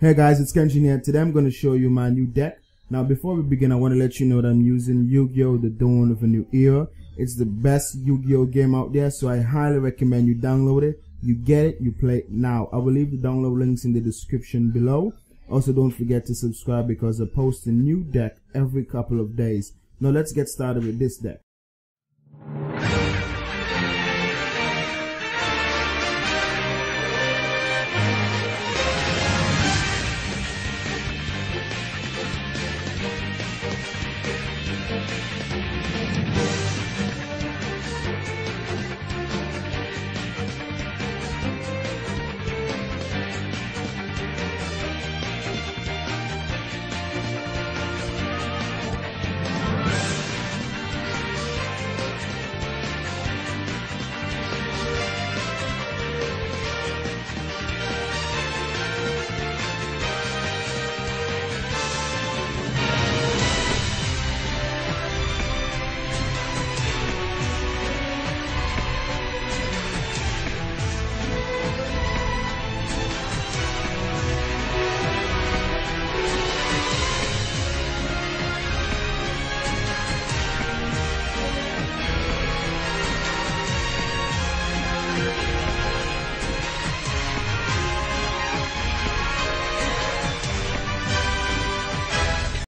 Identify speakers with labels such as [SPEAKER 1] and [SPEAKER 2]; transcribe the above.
[SPEAKER 1] Hey guys, it's Kenjin here. Today I'm going to show you my new deck. Now before we begin, I want to let you know that I'm using Yu-Gi-Oh! The Dawn of a New Era. It's the best Yu-Gi-Oh! game out there, so I highly recommend you download it. You get it, you play it now. I will leave the download links in the description below. Also don't forget to subscribe because I post a new deck every couple of days. Now let's get started with this deck.